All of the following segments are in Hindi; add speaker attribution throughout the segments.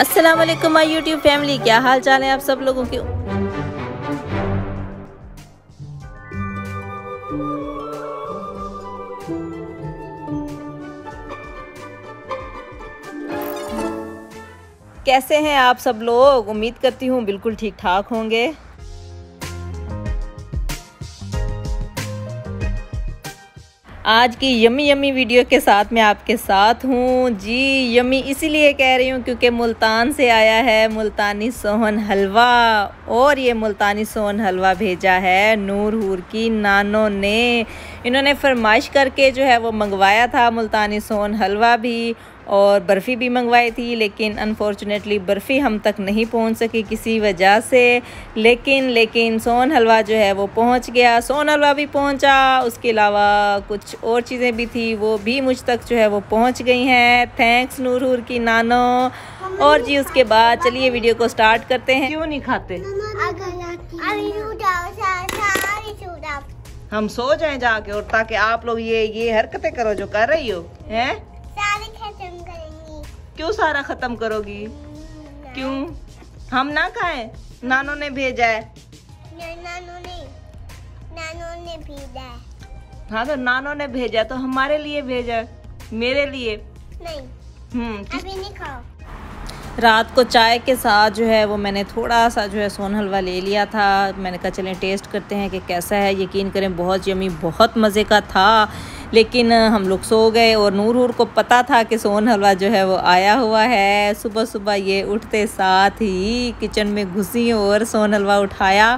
Speaker 1: अस्सलाम वालेकुम माय यूट्यूब फैमिली क्या हाल चाल है आप सब लोगों के? कैसे हैं आप सब लोग? उम्मीद करती हूँ बिल्कुल ठीक ठाक होंगे। आज की यमी यमी वीडियो के साथ मैं आपके साथ हूँ। जी, यमी इसीलिए कह रही हूँ क्योंकि मुल्तान से आया है, मुल्तानी सोहन हलवा। और ये मुल्तानी सोहन हलवा भेजा है नूर हूर की नानों ने। इन्होंने फरमाइश करके जो है वो मंगवाया था मुल्तानी सोहन हलवा भी। और बर्फ़ी भी मंगवाई थी, लेकिन अनफॉर्चुनेटली बर्फ़ी हम तक नहीं पहुँच सकी किसी वजह से। लेकिन लेकिन सोन हलवा जो है वो पहुँच गया। सोन हलवा भी पहुँचा। उसके अलावा कुछ और चीज़ें भी थी, वो भी मुझ तक जो है वो पहुँच गई हैं। थैंक्स नूर की नानो। और जी, उसके बाद चलिए वीडियो को स्टार्ट करते हैं। क्यों नहीं खाते? हम सो जाएँ जाके और ताकि आप लोग ये ये हरकतें करो जो कर रही हो, हैं? क्यों सारा खत्म करोगी? क्यों? हम ना खाए? नानो ने भेजा है।
Speaker 2: नानो ने नानो ने भेजा है।
Speaker 1: हाँ तो नानो ने भेजा तो हमारे लिए भेजा मेरे लिए।
Speaker 2: नहीं
Speaker 1: हम्म
Speaker 2: अभी नहीं खाओ।
Speaker 1: रात को चाय के साथ जो है वो मैंने थोड़ा सा जो है सोन हलवा ले लिया था। मैंने कहा चलें टेस्ट करते हैं कि कैसा है। यकीन करें बहुत यमी बहुत मज़े का था। लेकिन हम लोग सो गए और नूर नूर को पता था कि सोन हलवा जो है वो आया हुआ है। सुबह सुबह ये उठते साथ ही किचन में घुसी और सोन हलवा उठाया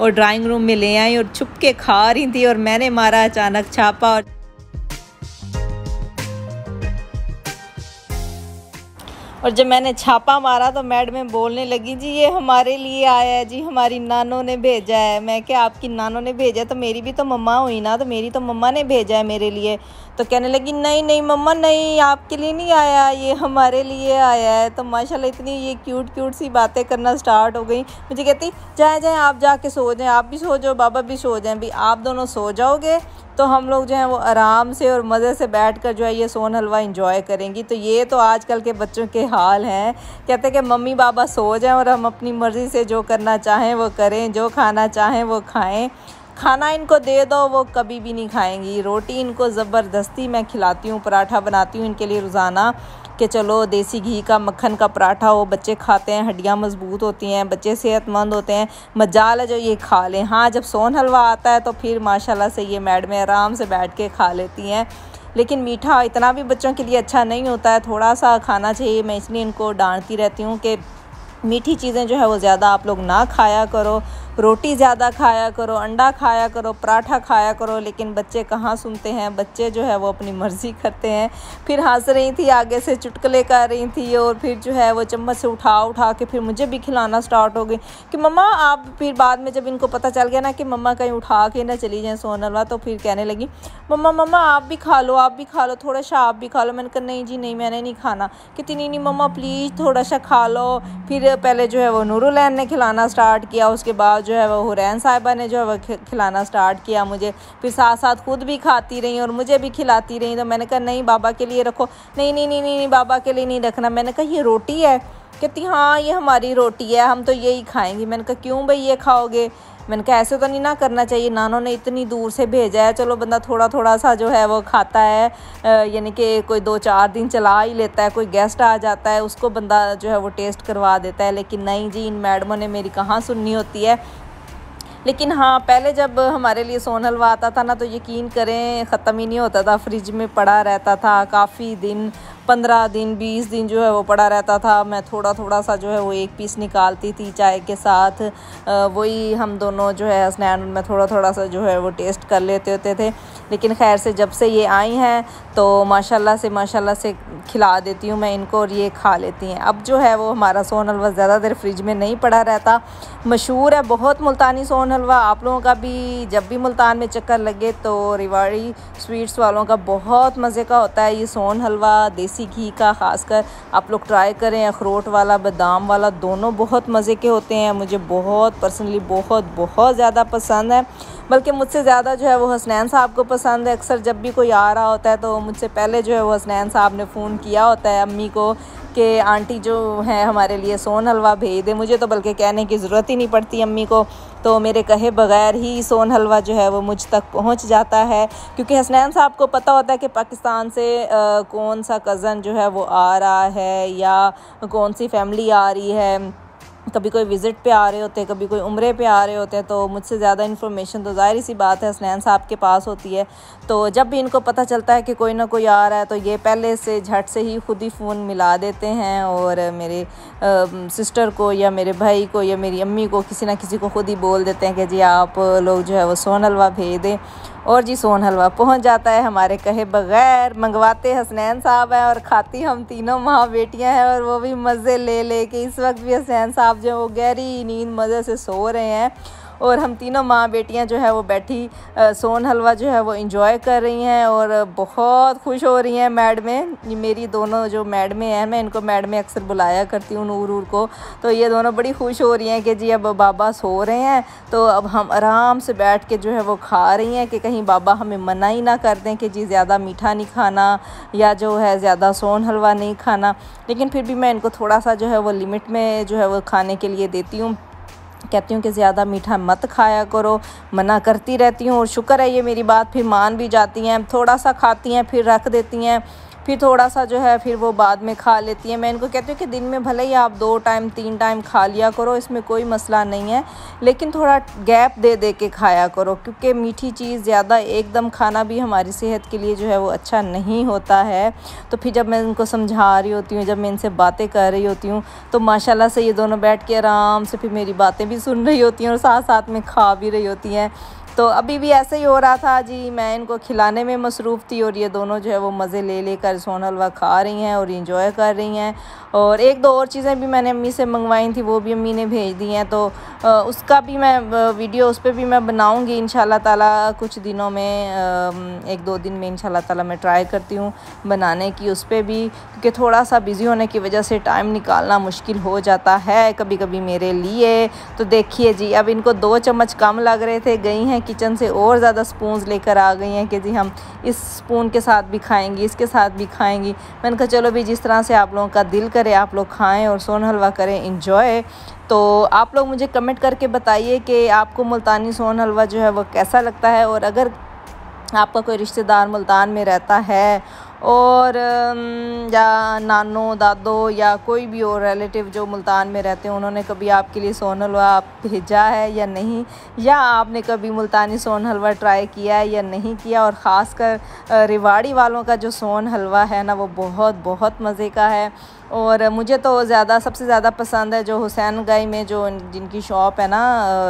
Speaker 1: और ड्राइंग रूम में ले आई और छुप के खा रही थी और मैंने मारा अचानक छापा और और जब मैंने छापा मारा तो मैडम बोलने लगी, जी, ये हमारे लिए आया है, जी, हमारी नानों ने भेजा है। मैं क्या, आपकी नानों ने भेजा तो मेरी भी तो मम्मा हुई ना तो मेरी तो मम्मा ने भेजा है मेरे लिए। तो कहने लगी, नहीं नहीं, मम्मा, नहीं, आपके लिए नहीं आया, ये हमारे लिए आया है। तो माशाल्लाह इतनी ये क्यूट क्यूट सी बातें करना स्टार्ट हो गई। मुझे कहती, जाए जाए, आप जाके सो जाएँ, आप भी सो जाओ, बाबा भी सो जाएँ। भी आप दोनों सो जाओगे तो हम लोग जो है वो आराम से और मज़े से बैठ कर जो है ये सोन हलवा इंजॉय करेंगी। तो ये तो आजकल के बच्चों के हाल हैं। कहते हैं कि मम्मी, बाबा सो जाएँ और हम अपनी मर्ज़ी से जो करना चाहें, वो करें, जो खाना चाहें, वो खाएँ। खाना इनको दे दो, वो कभी भी नहीं खाएँगी। रोटी इनको ज़बरदस्ती मैं खिलाती हूँ, पराठा बनाती हूँ, इनके लिए रोज़ाना कि चलो, देसी घी का मक्खन का पराठा हो, बच्चे खाते हैं, हड्डियाँ मज़बूत होती हैं, बच्चे सेहतमंद होते हैं, मजाल है जो ये खा लें। हाँ जब सोन हलवा आता है तो फिर माशाल्लाह से ये मैडमें आराम से बैठ के खा लेती हैं। लेकिन मीठा इतना भी बच्चों के लिए अच्छा नहीं होता है थोड़ा सा खाना चाहिए, मैं इसलिए इनको डांटती रहती हूँ कि मीठी चीज़ें जो है वो ज़्यादा आप लोग ना खाया करो। रोटी ज़्यादा खाया करो, अंडा खाया करो, पराठा खाया करो, लेकिन बच्चे कहाँ सुनते हैं? बच्चे जो है वो अपनी मर्ज़ी करते हैं। फिर हंस रही थी, आगे से चुटकले कर रही थी और फिर जो है वो चम्मच से उठा उठा के फिर मुझे भी खिलाना स्टार्ट हो गई कि मम्मा, आप फिर बाद में जब इनको पता चल गया ना कि मम्मा कहीं उठा के ना चली जाएँ सोनलवा तो फिर कहने लगी, मम्मा मम्मा, आप भी खा लो, आप भी खा लो, थोड़ा सा आप भी खा लो। मैंने कहा, नहीं जी, नहीं, मैंने नहीं खाना। कहती, नहीं नहीं, मम्मा प्लीज़ थोड़ा सा खा लो। फिर पहले जो है वो नूरुलैन ने खिलाना स्टार्ट किया, उसके बाद जो है वो हुरैन साहिबा ने जो है वह खिलाना स्टार्ट किया। मुझे फिर साथ साथ खुद भी खाती रही और मुझे भी खिलाती रही। तो मैंने कहा, नहीं, बाबा के लिए रखो। नहीं नहीं नहीं नहीं, बाबा के लिए नहीं रखना। मैंने कहा, ये रोटी है? कहती हाँ ये हमारी रोटी है, हम तो यही खाएँगी। मैंने कहा, क्यों भाई ये खाओगे? मैंने कहा, ऐसे तो नहीं ना करना चाहिए। नानों ने इतनी दूर से भेजा है। चलो, बंदा थोड़ा थोड़ा सा जो है वो खाता है। यानी कि कोई दो चार दिन चला ही लेता है। कोई गेस्ट आ जाता है, उसको बंदा जो है वो टेस्ट करवा देता है। लेकिन नहीं जी, इन मैडमों ने मेरी कहाँ सुननी होती है? लेकिन हाँ पहले जब हमारे लिए सोन हलवा आता था ना तो यकीन करें, ख़त्म ही नहीं होता था। फ्रिज में पड़ा रहता था। काफ़ी दिन पंद्रह दिन, बीस दिन जो है वो पड़ा रहता था। मैं थोड़ा थोड़ा सा जो है वो एक पीस निकालती थी चाय के साथ। वही हम दोनों जो है स्नैन में थोड़ा थोड़ा सा जो है वो टेस्ट कर लेते होते थे। लेकिन खैर से जब से ये आई हैं तो माशाल्लाह से माशाल्लाह से खिला देती हूँ मैं इनको और ये खा लेती हैं। अब जो है वो हमारा सोन हलवा ज़्यादा देर फ्रिज में नहीं पड़ा रहता। मशहूर है, बहुत मुल्तानी सोन हलवा। आप लोगों का भी, जब भी मुल्तान में चक्कर लगे तो रिवाड़ी स्वीट्स वालों का बहुत मज़े का होता है ये सोन हलवा, देसी घी का, ख़ासकर आप लोग ट्राई करें, अखरोट वाला, बादाम वाला, दोनों बहुत मज़े के होते हैं। मुझे बहुत पर्सनली बहुत बहुत ज़्यादा पसंद है। बल्कि मुझसे ज़्यादा जो है वो हसनैन साहब को पसंद है। अक्सर जब भी कोई आ रहा होता है तो मुझसे पहले जो है वो हसनैन साहब ने फ़ोन किया होता है, अम्मी को। कि आंटी जो है हमारे लिए सोन हलवा भेज दे मुझे तो बल्कि कहने की ज़रूरत ही नहीं पड़ती अम्मी को। तो मेरे कहे बगैर ही सोन हलवा जो है वो मुझ तक पहुँच जाता है। क्योंकि हसनैन साहब को पता होता है कि पाकिस्तान से आ, कौन सा कज़न जो है वो आ रहा है या कौन सी फैमिली आ रही है। कभी कोई विज़िट पे आ रहे होते हैं कभी कोई उम्रे पे आ रहे होते हैं तो मुझसे ज़्यादा इन्फॉर्मेशन तो ज़ाहिर सी बात है हसनैन साहब के पास होती है। तो जब भी इनको पता चलता है कि कोई ना कोई आ रहा है तो ये पहले से झट से ही खुद ही फ़ोन मिला देते हैं और मेरे आ, सिस्टर को या मेरे भाई को या मेरी अम्मी को किसी ना किसी को खुद ही बोल देते हैं कि जी आप लोग जो है वो सोन हलवा भेज दें। और जी सोन हलवा पहुँच जाता है हमारे कहे बगैर। मंगवाते हसनैन साहब हैं और खाती हम तीनों माँ बेटियाँ हैं और वो भी मज़े ले ले के इस वक्त भी हसनैन साहब जो वो गहरी नींद मज़े से सो रहे हैं। और हम तीनों माँ बेटियाँ जो है वो बैठी सोन हलवा जो है वो इंजॉय कर रही हैं और बहुत खुश हो रही हैं मैडमें मेरी दोनों जो मैडमें हैं, मैं इनको मैडमें अक्सर बुलाया करती हूँ नूर उर को। तो ये दोनों बड़ी खुश हो रही हैं कि जी अब बाबा सो रहे हैं तो अब हम आराम से बैठ के जो है वो खा रही हैं कि कहीं बाबा हमें मना ही ना कर दें कि जी ज़्यादा मीठा नहीं खाना या जो है ज़्यादा सोन हलवा नहीं खाना। लेकिन फिर भी मैं इनको थोड़ा सा जो है वो लिमिट में जो है वो खाने के लिए देती हूँ। कहती हूँ कि ज़्यादा मीठा मत खाया करो, मना करती रहती हूँ और शुक्र है ये मेरी बात फिर मान भी जाती हैं, थोड़ा सा खाती हैं, फिर रख देती हैं। फिर थोड़ा सा जो है, फिर वो बाद में खा लेती है। मैं इनको कहती हूँ कि दिन में भले ही आप दो टाइम तीन टाइम खा लिया करो, इसमें कोई मसला नहीं है, लेकिन थोड़ा गैप दे दे के खाया करो, क्योंकि मीठी चीज़ ज़्यादा एकदम खाना भी हमारी सेहत के लिए जो है वो अच्छा नहीं होता है। तो फिर जब मैं इनको समझा रही होती हूँ, जब मैं इनसे बातें कर रही होती हूँ तो माशाला से ये दोनों बैठ के आराम से फिर मेरी बातें भी सुन रही होती हैं और साथ साथ में खा भी रही होती हैं। तो अभी भी ऐसे ही हो रहा था जी, मैं इनको खिलाने में मसरूफ़ थी और ये दोनों जो है वो मज़े ले लेकर सोन हलवा खा रही हैं और इंजॉय कर रही हैं। और एक दो और चीज़ें भी मैंने अम्मी से मंगवाई थी, वो भी अम्मी ने भेज दी हैं। तो उसका भी मैं वीडियो उस पर भी मैं बनाऊँगी इन ताला कुछ दिनों में एक दो दिन में इन ताला मैं ट्राई करती हूँ बनाने की उस पर भी, क्योंकि थोड़ा सा बिज़ी होने की वजह से टाइम निकालना मुश्किल हो जाता है कभी कभी मेरे लिए। तो देखिए जी, अब इनको दो चम्मच कम लग रहे थे, गई हैं किचन से और ज़्यादा स्पून लेकर आ गई हैं कि जी हम इस स्पून के साथ भी खाएँगी, इसके साथ भी खाएँगी। मैंने कहा, चलो भी जिस तरह से आप लोगों का दिल करे, आप लोग खाएँ और सोन हलवा करें इंजॉय तो आप लोग मुझे कमेंट करके बताइए कि आपको मुल्तानी सोन हलवा जो है वो कैसा लगता है और अगर आपका कोई रिश्तेदार मुल्तान में रहता है और या नानो, दादो, या कोई भी और रिलेटिव जो मुल्तान में रहते हैं, उन्होंने कभी आपके लिए सोन हलवा भेजा है या नहीं? या आपने कभी मुल्तानी सोन हलवा ट्राई किया है या नहीं किया? और ख़ास कर रिवाड़ी वालों का जो सोन हलवा है ना, वो बहुत बहुत मज़े का है। और मुझे तो ज़्यादा, सबसे ज़्यादा पसंद है जो हुसैन गई में जो जिनकी शॉप है ना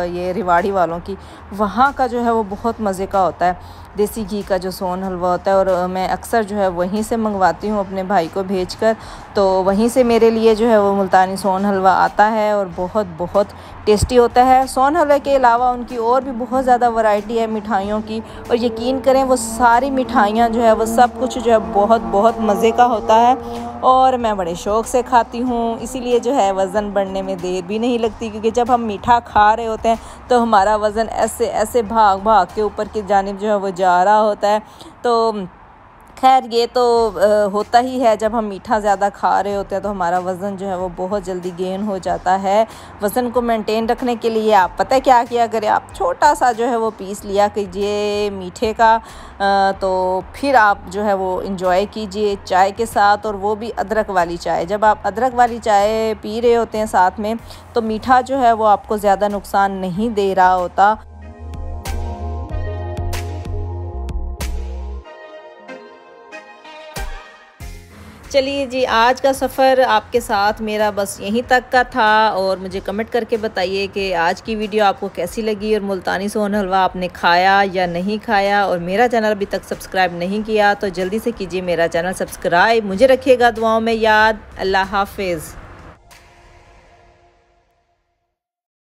Speaker 1: ये रिवाड़ी वालों की, वहाँ का जो है वो बहुत मज़े का होता है। देसी घी का जो सोन हलवा होता है और मैं अक्सर जो है वहीं से मंगवाती हूँ अपने भाई को भेज कर तो वहीं से मेरे लिए जो है वो मुल्तानी सोन हलवा आता है और बहुत बहुत टेस्टी होता है। सोन हलवे के अलावा उनकी और भी बहुत ज़्यादा वैरायटी है मिठाइयों की। और यकीन करें, वो सारी मिठाइयाँ जो है, वो सब कुछ जो है, बहुत बहुत मज़े का होता है। और मैं बड़े शौक़ से खाती हूँ, इसीलिए जो है, वज़न बढ़ने में देर भी नहीं लगती। क्योंकि जब हम मीठा खा रहे होते हैं तो हमारा वज़न ऐसे ऐसे भाग भाग के ऊपर की जानब जो है, वो जा रहा होता है। तो खैर, ये तो होता ही है, जब हम मीठा ज़्यादा खा रहे होते हैं तो हमारा वज़न जो है, वो बहुत जल्दी गेन हो जाता है। वज़न को मेंटेन रखने के लिए आप पता है क्या किया करें? आप छोटा सा जो है, वो पीस लिया कीजिए मीठे का तो फिर आप जो है, वो इंजॉय कीजिए चाय के साथ, और वो भी अदरक वाली चाय। जब आप अदरक वाली चाय पी रहे होते हैं साथ में तो मीठा जो है, वो आपको ज़्यादा नुकसान नहीं दे रहा होता। चलिए जी, आज का सफ़र आपके साथ मेरा बस यहीं तक का था और मुझे कमेंट करके बताइए कि आज की वीडियो आपको कैसी लगी और मुल्तानी सोन हलवा आपने खाया या नहीं खाया और मेरा चैनल अभी तक सब्सक्राइब नहीं किया तो जल्दी से कीजिए मेरा चैनल सब्सक्राइब। मुझे रखिएगा दुआओं में याद। अल्लाह हाफिज़।